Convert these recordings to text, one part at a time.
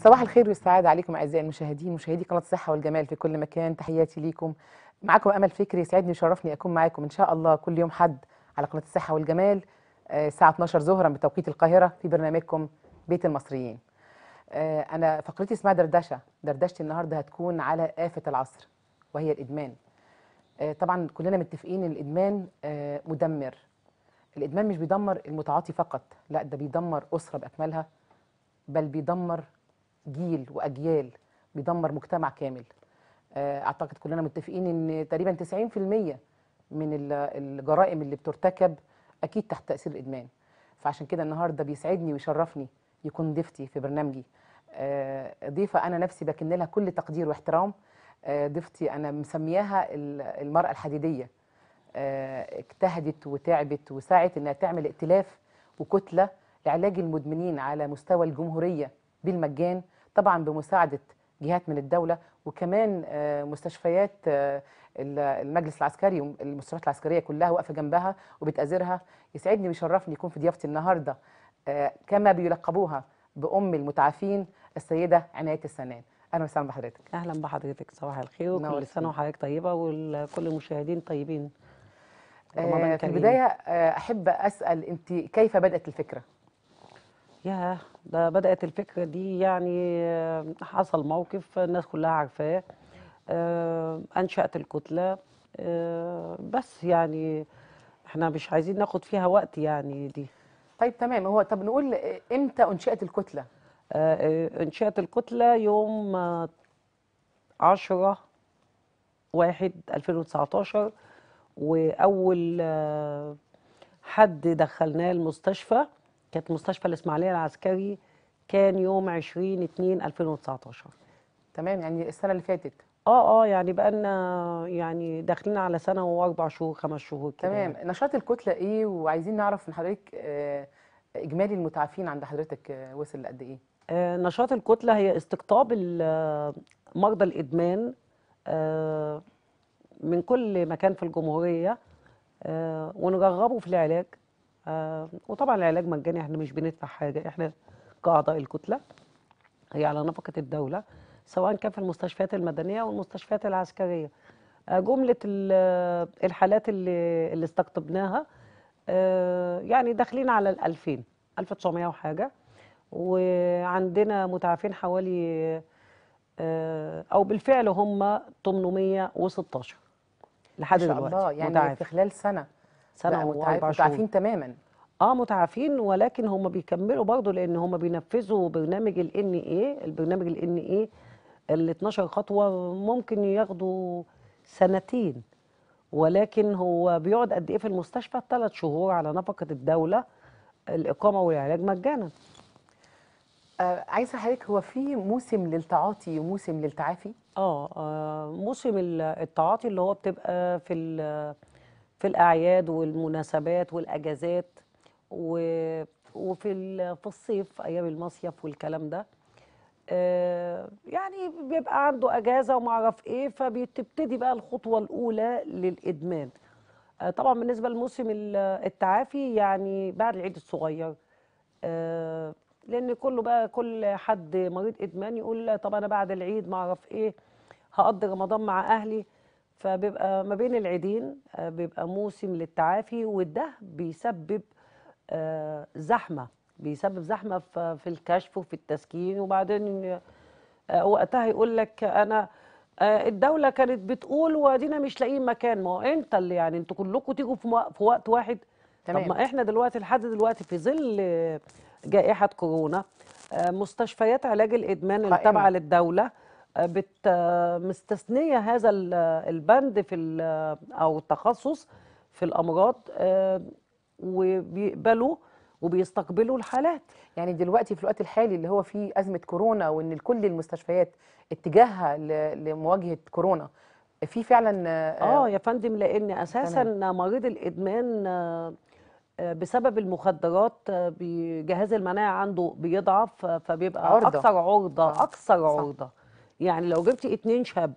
صباح الخير والسعادة عليكم أعزائي المشاهدين مشاهدي قناة الصحة والجمال في كل مكان تحياتي ليكم. معكم أمل فكري يسعدني ويشرفني أكون معاكم إن شاء الله كل يوم حد على قناة الصحة والجمال آه، الساعة 12 ظهرا بتوقيت القاهرة في برنامجكم بيت المصريين. آه، أنا فقرتي اسمها دردشة. دردشتي النهاردة هتكون على آفة العصر وهي الإدمان. آه، طبعا كلنا متفقين إن الإدمان آه، مدمر. الإدمان مش بيدمر المتعاطي فقط لا ده بيدمر أسرة بأكملها بل بيدمر جيل وأجيال بيدمر مجتمع كامل. آه، أعتقد كلنا متفقين إن تقريبا 90% من ال- الجرائم اللي بترتكب أكيد تحت تأثير الإدمان. فعشان كده النهارده بيسعدني ويشرفني يكون ضيفتي في برنامجي. آه، ضيفة أنا نفسي بكن لها كل تقدير واحترام. آه، ضيفتي أنا مسمياها ال- المرأة الحديدية. اجتهدت وتعبت وسعت إنها تعمل ائتلاف وكتلة لعلاج المدمنين على مستوى الجمهورية. بالمجان طبعا بمساعدة جهات من الدولة وكمان آه، مستشفيات آه، ال- المجلس العسكري والمستشفيات العسكرية كلها واقفة جنبها وبتأزرها. يسعدني ويشرفني يكون في ضيافتي النهارده آه، كما بيلقبوها بأم المتعافين السيدة عناية السنان. أهلا وسهلا بحضرتك. أهلا بحضرتك. صباح الخير. وكل. سنة وحضرتك طيبة وكل المشاهدين طيبين. في. البداية أحب أسأل أنت كيف بدأت الفكرة؟ ياه ده بدأت الفكرة دي يعني آه، حصل موقف الناس كلها عارفاه آه، أنشأت الكتلة آه، بس يعني إحنا مش عايزين ناخد فيها وقت يعني دي. طيب تمام هو طب نقول إمتى انشئت الكتلة؟ آه، أنشأت الكتلة يوم آه، 10 واحد 2019 وأول حد دخلناه المستشفى كانت مستشفى الإسماعيلية العسكري كان يوم 20 2 2019 تمام يعني السنة اللي فاتت؟ آه آه يعني بقالنا يعني داخلين على سنة وأربع شهور خمس شهور كده. تمام. يعني. نشاط الكتلة إيه؟ وعايزين نعرف من حضرتك آه، إجمالي المتعافين عند حضرتك آه، وصل لقد إيه؟ آه، نشاط الكتلة هي استقطاب مرضى الإدمان آه، من كل مكان في الجمهورية آه، ونرغبه في العلاج. وطبعا العلاج مجاني إحنا مش بندفع حاجة إحنا كأعضاء الكتلة هي على نفقة الدولة سواء كان في المستشفيات المدنية والمستشفيات العسكرية. آه، جملة ال- الحالات اللي, اللي استقطبناها آه، يعني داخلين على ال 2000 1900 وحاجة وعندنا متعافين حوالي آه، أو بالفعل هم 816 لحد دلوقتي الله. يعني متعافي. في خلال سنة. سنة واربع شهور متعافين تماما. آه متعافين ولكن هم بيكملوا برضه لأن هم بينفذوا برنامج ال ان إيه البرنامج ال ان إيه ال 12 خطوة ممكن ياخدوا سنتين. ولكن هو بيقعد قد إيه في المستشفى؟ ثلاث شهور على نفقة الدولة الإقامة والعلاج مجانا. آه، عايزة حضرتك هو في موسم للتعاطي وموسم للتعافي؟ آه آه، موسم ال- التعاطي اللي هو بتبقى في في الأعياد والمناسبات والأجازات و- وفي في الصيف أيام المصيف والكلام ده. آه، يعني بيبقى عنده أجازة وما أعرف إيه فبتبتدي بقى الخطوة الأولى للإدمان. آه، طبعا بالنسبة لموسم ال- التعافي يعني بعد العيد الصغير. آه، لأن كله بقى كل حد مريض إدمان يقول طب أنا بعد العيد ما أعرف إيه هقضي رمضان مع أهلي. فبيبقى ما بين العيدين آه، بيبقى موسم للتعافي وده بيسبب آه، زحمة بيسبب زحمة في الكشف وفي التسكين وبعدين آه، وقتها يقول لك أنا الدولة كانت بتقول وأدينا مش لاقيين مكان ما هو أنت اللي يعني أنتوا كلكم تيجوا في وقت واحد طب تمام. ما إحنا دلوقتي لحد دلوقتي في ظل جائحة كورونا مستشفيات علاج الإدمان. التابعه للدولة بت آه، مستثنية هذا ال- البند في أو التخصص في الأمراض آه، وبيقبلوا وبيستقبلوا الحالات يعني دلوقتي في الوقت الحالي اللي هو فيه أزمة كورونا وإن كل المستشفيات اتجاهها لمواجهة كورونا في فعلا آه يا فندم لأن أساسا مريض الإدمان آه، آه، بسبب المخدرات آه، جهاز المناعة عنده بيضعف آه، فبيبقى عرضة. أكثر عرضة آه، أكثر صح. عرضة يعني لو جبتي اتنين شاب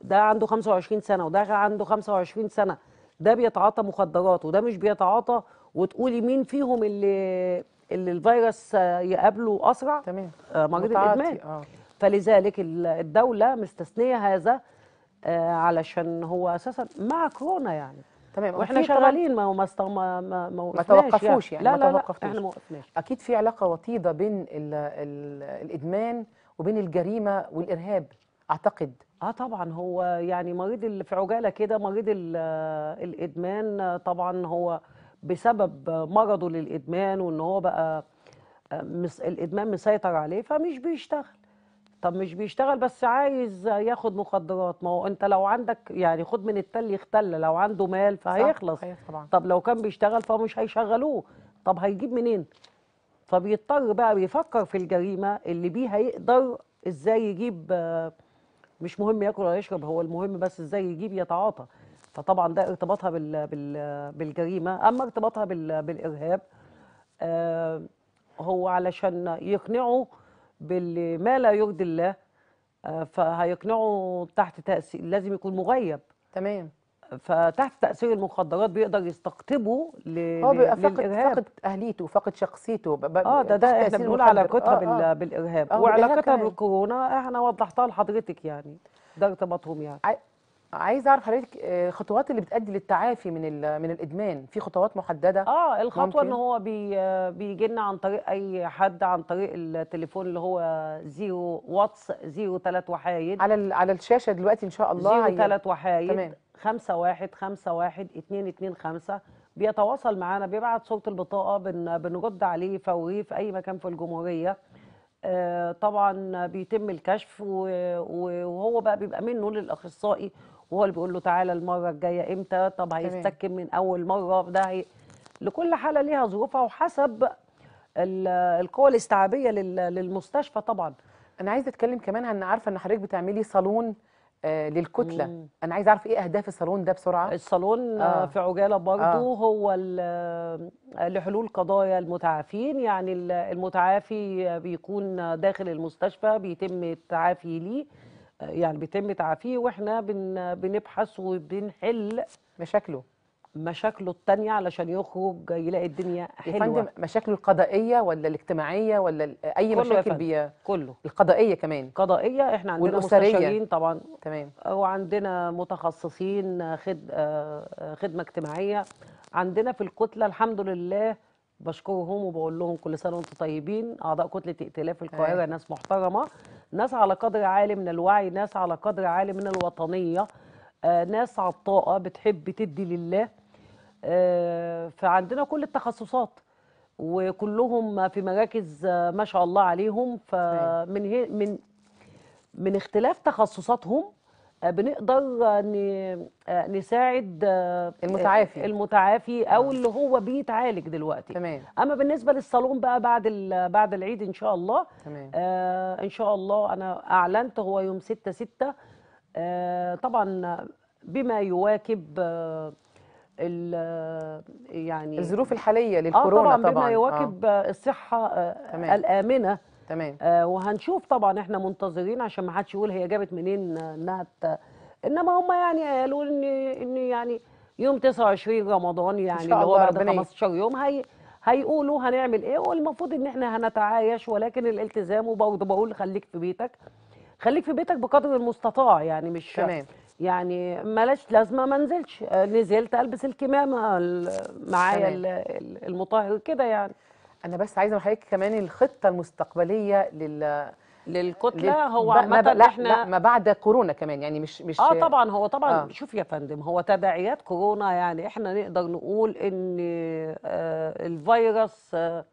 ده عنده 25 سنة وده عنده 25 سنة ده بيتعاطى مخدرات وده مش بيتعاطى وتقولي مين فيهم اللي اللي الفيروس آه، يقابله أسرع؟ تمام. آه، مريض الإدمان. آه. فلذلك ال- الدولة مستثنية هذا آه، علشان هو أساسا مع كورونا يعني. تمام. وإحنا شغالين ما ما ما ما, ما, توقفوش يعني، لا ما لا لا توقفتوش. إحنا ما وقفناش. أكيد في علاقة وطيدة بين ال ال الإدمان وبين الجريمة والإرهاب أعتقد. آه طبعا هو يعني مريض اللي في عجالة كده مريض ال- الإدمان طبعا هو بسبب مرضه للإدمان وإن هو بقى آه، مس الإدمان مسيطر عليه فمش بيشتغل. طب مش بيشتغل بس عايز ياخد مخدرات. ما هو أنت لو عندك يعني خد من التل يختل لو عنده مال صح؟ فهيخلص. طبعا. طب لو كان بيشتغل فمش هيشغلوه. طب هيجيب منين؟ فبيضطر بقى بيفكر في الجريمة اللي بيها يقدر إزاي يجيب مش مهم ياكل ولا يشرب هو المهم بس إزاي يجيب يتعاطى. فطبعا ده ارتباطها بال بال بالجريمة. أما ارتباطها بال بالإرهاب آه، هو علشان يقنعوا بما لا يرضي الله آه، فهيقنعوا تحت تأثير لازم يكون مغيب. تمام. فتحت تأثير المخدرات بيقدر يستقطبه ل... هو بيبقى فاقد فاقد أهليته فاقد شخصيته ب- آه ده ده إحنا بنقول. علاقتها آه، بال... آه. بالإرهاب آه، وعلاقتها. بالكورونا إحنا وضحتها لحضرتك يعني ده ارتباطهم يعني عاي- عايزه أعرف حضرتك آه، خطوات اللي بتؤدي للتعافي من ال- من الإدمان في خطوات محددة آه الخطوة ممكن. ان هو بي بيجي لنا عن طريق أي حد عن طريق التليفون اللي هو zero واتس zero تلات وحايد على ال- على الشاشة دلوقتي إن شاء الله zero تلات وحايد تمام. خمسة واحد خمسة واحد اتنين اتنين خمسة. بيتواصل معانا بيبعت صورة البطاقة بن بنرد عليه فوري في أي مكان في الجمهورية. آه، طبعا بيتم الكشف وهو بقى بيبقى منه للأخصائي وهو اللي بيقول له تعالى المرة الجاية إمتى؟ طب هيستكن من أول مرة؟ ده هي لكل حالة ليها ظروفها وحسب ال- القوة الاستيعابية لل- للمستشفى طبعا. أنا عايزة أتكلم كمان عن عارفة إن حضرتك بتعملي صالون للكتلة مم. أنا عايزه أعرف إيه أهداف الصالون ده بسرعة الصالون آه. آه. في عجالة برضو آه. آه. هو ال- لحلول قضايا المتعافين يعني ال- المتعافي بيكون داخل المستشفى بيتم التعافي ليه آه، يعني بيتم تعافيه وإحنا بن بنبحث وبنحل مشاكله مشاكله التانية علشان يخرج يلاقي الدنيا يا حلوة. فندم مشاكله القضائية ولا الاجتماعية ولا يا مشاكل فندم. بي... كله. القضائية كمان. قضائية إحنا عندنا والأسرية. مستشارين طبعا. تمام. وعندنا متخصصين خد آه، خدمة اجتماعية. عندنا في الكتلة الحمد لله بشكرهم وبقول لهم كل سنة وأنتم طيبين. أعضاء كتلة ائتلاف القاهرة أيوة. ناس محترمة ناس على قدر عالي من الوعي ناس على قدر عالي من الوطنية آه، ناس عطاءة بتحب تدي لله. فعندنا كل التخصصات وكلهم في مراكز ما شاء الله عليهم. فمن هي من من اختلاف تخصصاتهم آه، بنقدر آه، آه، نساعد المتعافي. المتعافي أو اللي هو بيتعالج دلوقتي. تمام. أما بالنسبة للصالون بقى بعد بعد العيد إن شاء الله تمام. آه إن شاء الله أنا أعلنت هو يوم 6 6 آه طبعا بما يواكب آه يعني الظروف الحالية آه للكورونا طبعا بما آه. يواكب آه. الصحة آه تمام. الآمنة تمام آه وهنشوف طبعا إحنا منتظرين عشان ما حدش يقول هي جابت منين آه، انها. إنما هم يعني قالوا إن إن يعني يوم 29 رمضان يعني اللي هو بعد ربنا ي- 15 يوم هي هيقولوا هنعمل إيه والمفروض إن إحنا هنتعايش ولكن الالتزام وبرضه بقول خليك في بيتك خليك في بيتك بقدر المستطاع يعني مش تمام يعني ملاش لازمة ما انزلش آه، نزلت ألبس الكمامة ال- معايا المطهر كده يعني. أنا بس عايزة من حضرتك كمان الخطة المستقبلية لل للكتلة لل- هو ب- ما ب- عامه لا إحنا لا ما بعد كورونا كمان يعني مش مش آه طبعا هو طبعا. آه. شوف يا فندم هو تداعيات كورونا يعني إحنا نقدر نقول إن آه الفيروس آه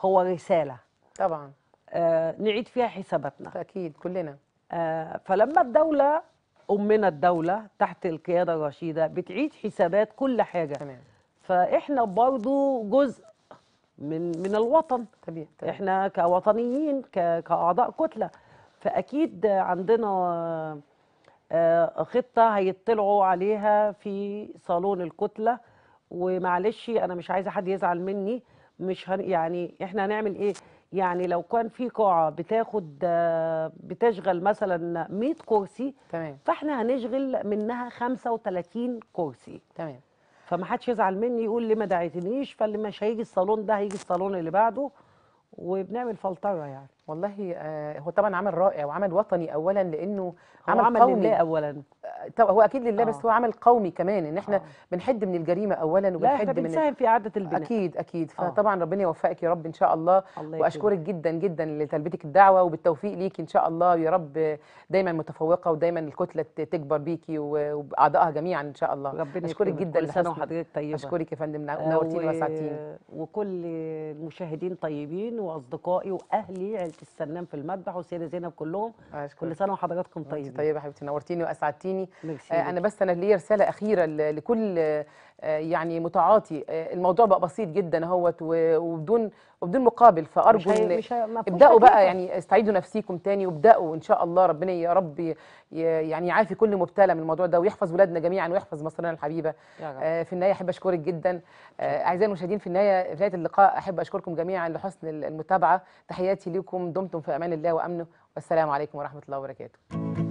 هو رسالة. طبعا. آه نعيد فيها حساباتنا. أكيد كلنا. آه فلما الدولة امنا الدولة تحت القيادة الرشيدة بتعيد حسابات كل حاجة. تمام. فإحنا برضو جزء من من الوطن. طبيعي تمام. إحنا كوطنيين ك- كأعضاء كتلة. فأكيد عندنا آه، خطة هيطلعوا عليها في صالون الكتلة. ومعلش أنا مش عايزة حد يزعل مني. مش هن يعني إحنا هنعمل إيه؟ يعني لو كان في قاعة بتاخد بتشغل مثلا 100 كرسي تمام. فإحنا هنشغل منها 35 كرسي. تمام. فما حدش يزعل مني يقول ليه ما دعيتنيش فاللي مش هيجي الصالون ده هيجي الصالون اللي بعده وبنعمل فلترة يعني. والله آه، هو طبعا عمل رائع وعمل وطني اولا لأنه عمل, عمل قومي لله اولا. طب هو أكيد لله بس آه. هو عمل قومي كمان إن إحنا آه. بنحد من الجريمة اولا وبنحد من بنساهم في اعاده البناء. أكيد أكيد. آه. فطبعا ربنا يوفقك يا رب إن شاء الله الله وأشكرك. جدا جدا لتلبيتك الدعوة وبالتوفيق ليكي إن شاء الله. يا رب دايما متفوقة ودايما الكتلة تكبر بيكي و- وباعضائها جميعا إن شاء الله. ربنا أشكرك. جدا كل سنة وحضرتك طيبة. أشكرك يا فندم آه، نورتيني و- واسعدتيني وكل المشاهدين طيبين وأصدقائي وأهلي عيلة السنان في المذبح والسيده زينب كلهم. أشكرك. كل سنة وحضراتكم طيبين. طيبة حبيبتي نورتيني وأسعدتيني. آه،. أنا بس أنا ليا رسالة أخيرة لكل آه، يعني متعاطي. آه، الموضوع بقى بسيط جدا أهوت وبدون وبدون مقابل. فأرجو ابدأوا بقى. يعني استعيدوا نفسيكم تاني وابدأوا إن شاء الله ربنا يا رب يعني يعافي كل مبتلى من الموضوع ده ويحفظ ولادنا جميعا ويحفظ مصرنا الحبيبة. آه، في النهاية أحب أشكرك جدا. آه، أعزائي المشاهدين في النهاية في نهاية اللقاء أحب أشكركم جميعا لحسن المتابعة. تحياتي لكم دمتم في أمان الله وأمنه. والسلام عليكم ورحمة الله وبركاته.